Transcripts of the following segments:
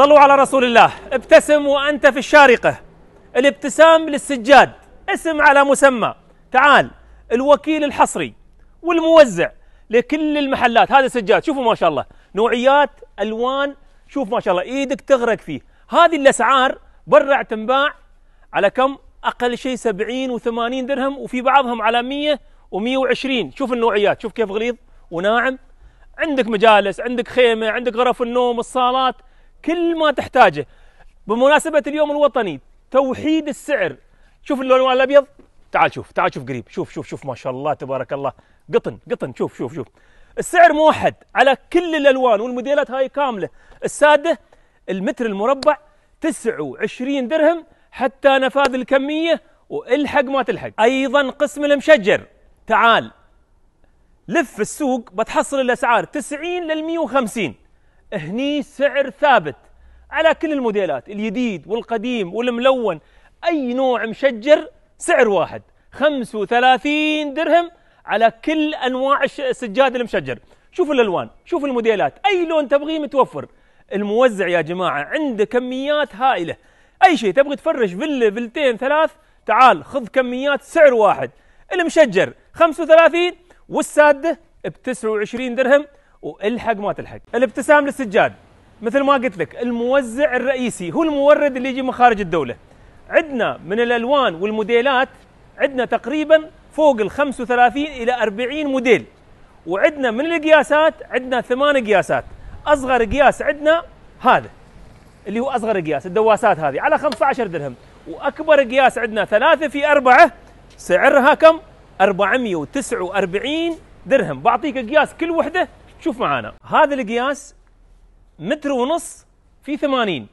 صلوا على رسول الله. ابتسم وأنت في الشارقة. الابتسام للسجاد. اسم على مسمى. تعال. الوكيل الحصري والموزع لكل المحلات. هذا سجاد. شوفوا ما شاء الله. نوعيات ألوان. شوف ما شاء الله. إيدك تغرق فيه. هذه الأسعار برع تنباع على كم؟ أقل شيء 70 و80 درهم وفي بعضهم على 100 و120 شوف النوعيات. شوف كيف غليظ وناعم. عندك مجالس عندك خيمة عندك غرف النوم الصالات. كل ما تحتاجه. بمناسبة اليوم الوطني توحيد السعر. شوف اللون الأبيض. تعال شوف تعال شوف قريب. شوف شوف شوف ما شاء الله تبارك الله. قطن قطن شوف شوف شوف. السعر موحد على كل الألوان والموديلات هاي كاملة. السادة المتر المربع 29 درهم حتى نفاذ الكمية والحق ما تلحق. أيضا قسم المشجر. تعال. لف السوق بتحصل الأسعار 90 لل 150 هني سعر ثابت على كل الموديلات الجديد والقديم والملون. أي نوع مشجر؟ سعر واحد 35 درهم على كل أنواع السجاد المشجر. شوف الألوان شوف الموديلات أي لون تبغيه متوفر. الموزع يا جماعة عنده كميات هائلة. أي شيء تبغي تفرش فيلا فيلتين ثلاث تعال خذ كميات سعر واحد. المشجر 35 والسادة ب 29 درهم. وإلحق ما تلحق. الابتسام للسجاد. مثل ما قلت لك الموزع الرئيسي هو المورد اللي يجي من خارج الدولة. عندنا من الألوان والموديلات عندنا تقريبا فوق ال 35 إلى 40 موديل. وعندنا من القياسات عندنا ثمان قياسات. أصغر قياس عندنا هذا اللي هو أصغر قياس الدواسات هذه على 15 درهم. وأكبر قياس عندنا ثلاثة في أربعة سعرها كم؟ 449 درهم. بعطيك قياس كل وحدة شوف معانا. هذا القياس متر ونص في 80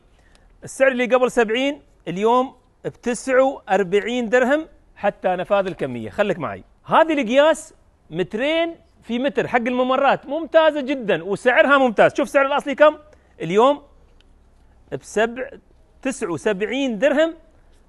السعر اللي قبل 70 اليوم ب 49 درهم حتى نفاذ الكمية خليك معي. هذه القياس مترين في متر. حق الممرات ممتازة جدا وسعرها ممتاز. شوف سعر الأصلي كم؟ اليوم بسبع 79 درهم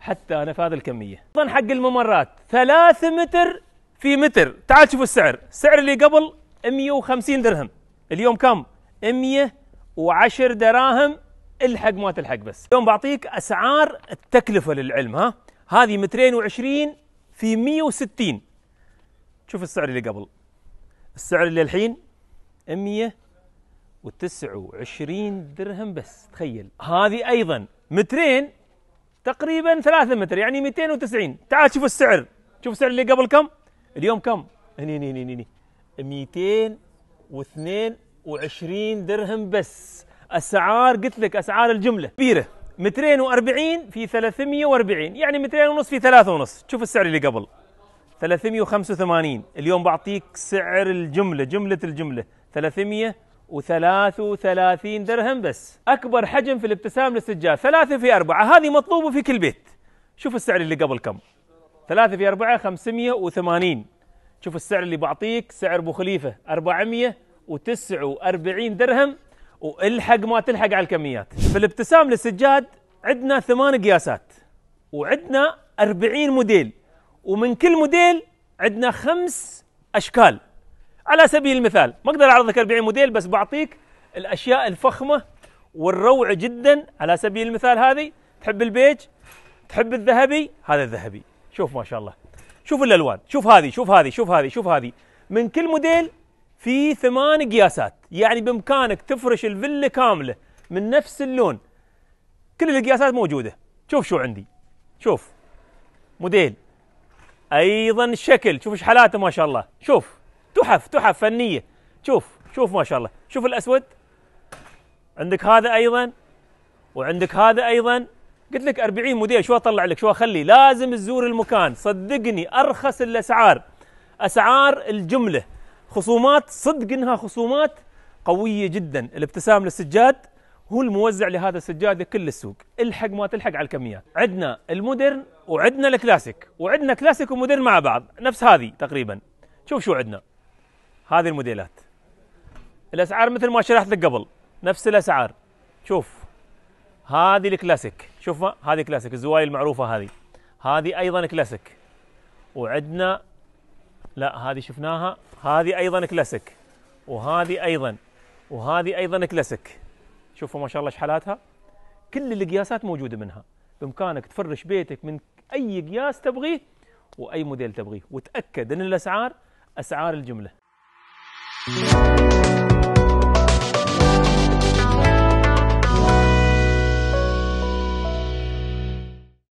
حتى نفاذ الكمية أيضا حق الممرات 3 متر في متر. تعال شوف السعر. السعر اللي قبل 150 درهم. اليوم كم؟ 110 دراهم. الحق ما تلحق بس. اليوم بعطيك أسعار التكلفة للعلم ها؟ هذه 220 في 160 شوف السعر اللي قبل. السعر اللي الحين؟ 129 درهم بس. تخيل. هذه أيضا مترين تقريبا 3 متر يعني 290 تعال شوف السعر. شوف السعر اللي قبل كم؟ اليوم كم؟ هني هني هني, هني. 222 درهم بس. أسعار قلت لك أسعار الجملة. كبيرة. 240 في 340 يعني 200 ونص في 3 ونص. شوف السعر اللي قبل. 385 اليوم بعطيك سعر الجملة جملة الجملة. 333 درهم بس. أكبر حجم في الابتسام للسجاد. ثلاثة في أربعة. هذه مطلوبة في كل بيت. شوف السعر اللي قبل كم. ثلاثة في أربعة 580 شوف السعر اللي بعطيك سعر أبو خليفة 449 درهم والحق ما تلحق على الكميات. في الابتسام للسجاد عندنا ثمان قياسات وعندنا 40 موديل ومن كل موديل عندنا خمس أشكال. على سبيل المثال ما أقدر اعرض لك 40 موديل بس بعطيك الأشياء الفخمة والروعه جدا. على سبيل المثال هذه تحب البيج تحب الذهبي هذا الذهبي. شوف ما شاء الله. شوف الألوان شوف هذه شوف هذه شوف هذه شوف هذه. من كل موديل في ثمان قياسات. يعني بإمكانك تفرش الفيلا كاملة من نفس اللون. كل القياسات موجودة. شوف شو عندي. شوف. موديل. أيضا الشكل شوف إيش حالاته ما شاء الله. شوف. تحف تحف فنية. شوف شوف ما شاء الله. شوف الأسود. عندك هذا أيضا. وعندك هذا أيضا. قلت لك 40 موديل شو أطلع لك؟ شو أخلي؟ لازم تزور المكان. صدقني أرخص الأسعار. أسعار الجملة. خصومات صدق إنها خصومات قوية جدا. الابتسام للسجاد هو الموزع لهذا السجاد لكل السوق. الحق ما تلحق على الكميات. عندنا ال modern وعندنا الكلاسيك. وعندنا classic و modern مع بعض. نفس هذه تقريبا. شوف شو عندنا. هذه الموديلات. الأسعار مثل ما شرحت لك قبل. نفس الأسعار. شوف. هذه الكلاسيك. شوف هذه كلاسيك الزوايا المعروفة هذه. هذه أيضا كلاسيك. وعندنا لا هذه شفناها. هذه أيضا كلاسيك. وهذه أيضا. وهذه أيضا كلاسيك. شوفوا ما شاء الله إيش حالاتها. كل القياسات موجودة منها. بإمكانك تفرش بيتك من أي قياس تبغيه وأي موديل تبغيه. وتأكد إن الأسعار أسعار الجملة.